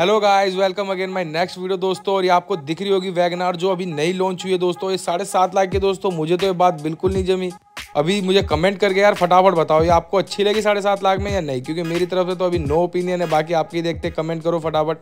Hello guys welcome again my next video दोस्तों। और ये आपको दिख रही होगी वैगनार, जो अभी नई लॉन्च हुई है, दोस्तों। ये साढ़े सात लाख के, दोस्तों। मुझे तो ये बात बिल्कुल नहीं जमी। अभी मुझे कमेंट करके, यार, फटाफट बताओ, ये आपको अच्छी लगी साढ़े सात लाख में या नहीं? क्योंकि मेरी तरफ़ से तो अभी नो ओपिनियन है। बाकी आपकी देखते कमेंट करो फटाफट।